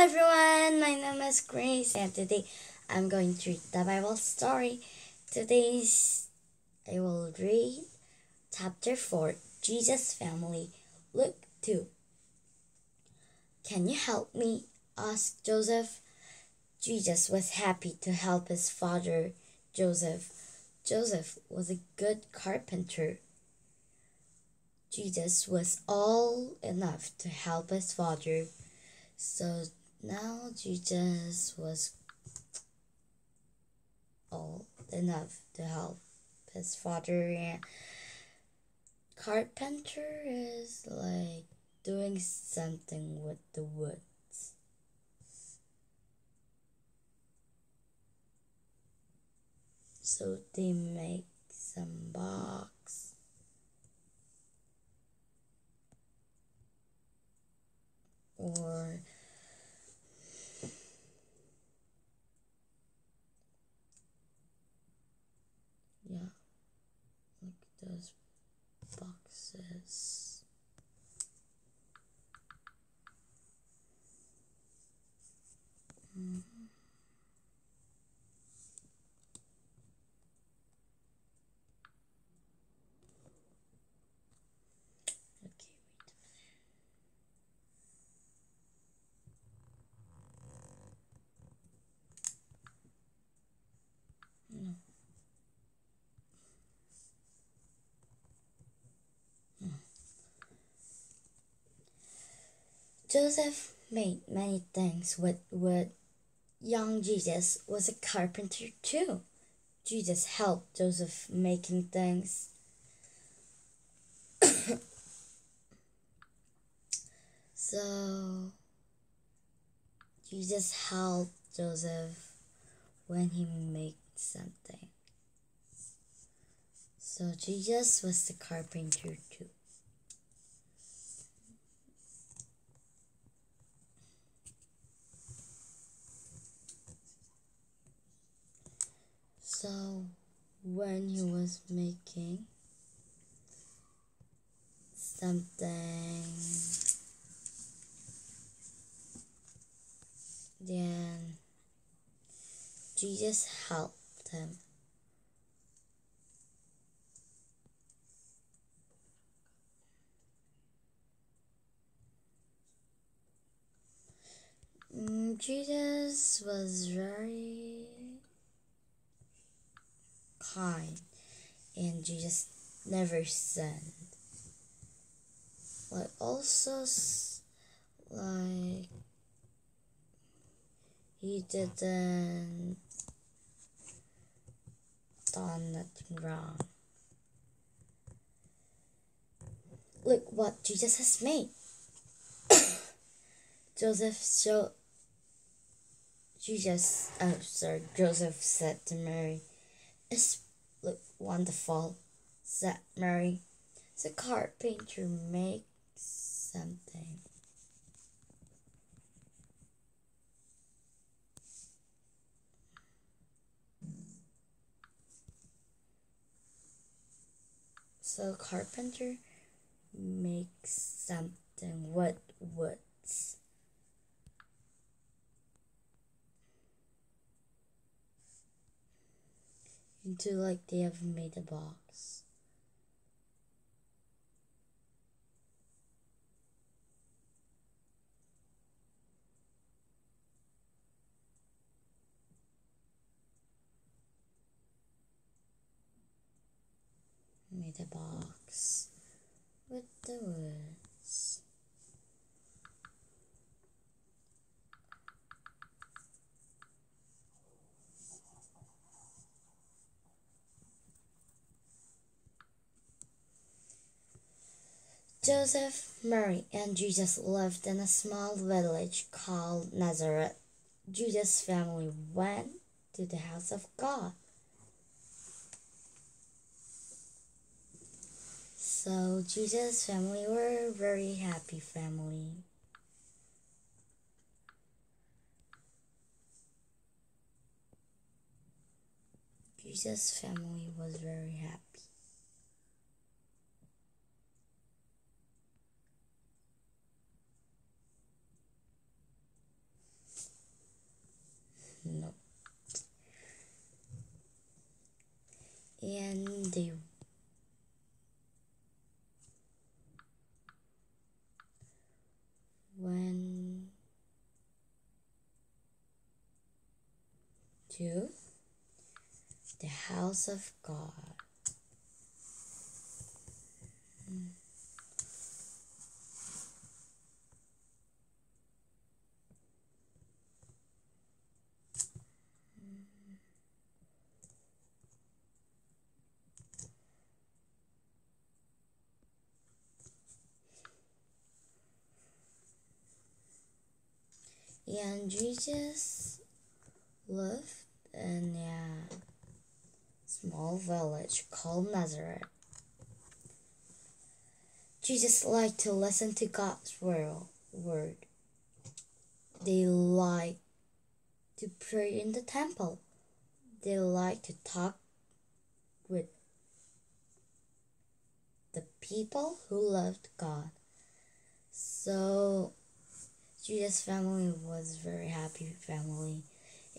everyone, my name is Grace and today I'm going to read the Bible story. Today's I will read chapter 4 Jesus' Family, Luke 2. Can you help me? asked Joseph. Jesus was happy to help his father, Joseph. Joseph was a good carpenter. Jesus was all enough to help his father. So now Jesus was old enough to help his father and carpenter is like doing something with the woods. So they make some box or boxes Joseph made many things with wood. Young Jesus was a carpenter too. Jesus helped Joseph making things. so Jesus helped Joseph when he made something. So Jesus was the carpenter too. So when he was making something, then Jesus helped him. Mm, Jesus was very kind and Jesus never sinned. Like also like he didn't done nothing wrong. Look what Jesus has made. Joseph showed Jesus oh sorry Joseph said to Mary it's look wonderful, said Mary. The carpenter makes something. So carpenter makes something. What woods? Into like they have made a box. Made a box with the words. Joseph, Mary, and Jesus lived in a small village called Nazareth. Jesus' family went to the house of God. So Jesus' family were a very happy family. Jesus' family was very happy. and do. One, to the house of God. And Jesus lived in a small village called Nazareth. Jesus liked to listen to God's word. They liked to pray in the temple. They liked to talk with the people who loved God. So Jesus' family was very happy family.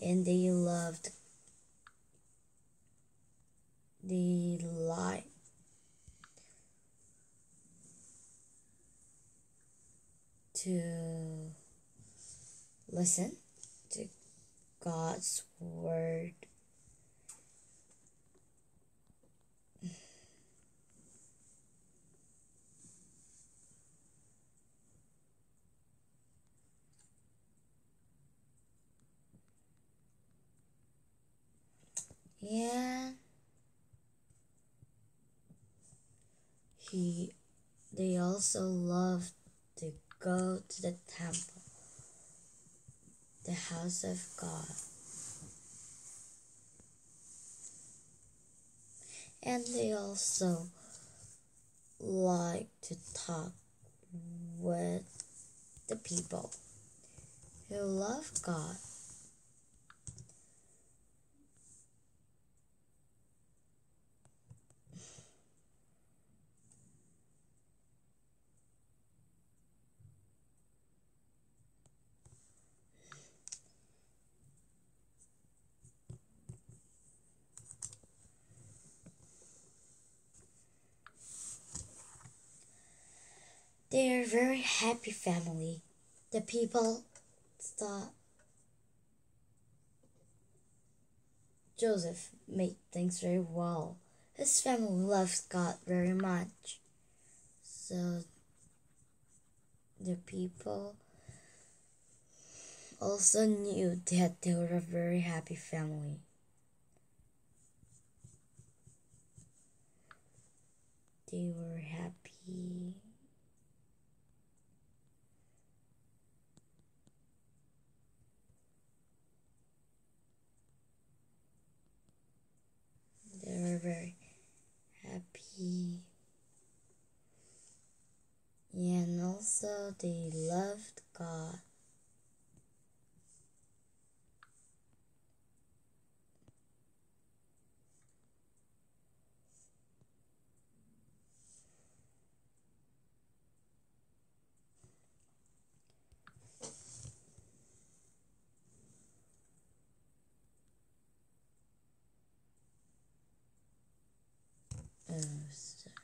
And they loved the light to listen to God's word and he they also loved to go to the temple the house of god. And they also like to talk with the people who love god They are a very happy family. The people thought Joseph made things very well. His family loves God very much. So the people also knew that they were a very happy family. They were happy. They were very happy. And also they loved God. Oh, sorry.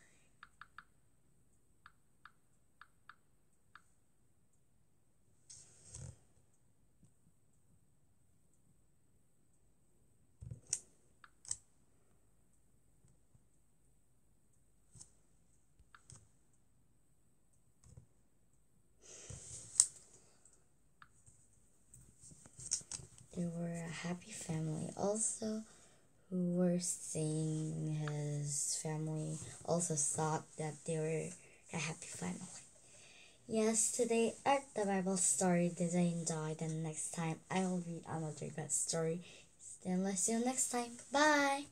They were a happy family. Also, who were seeing his family also thought that they were a happy family. Yes, today at the Bible story did I enjoy. Then next time I will read another good story. Then let's see you next time. Bye.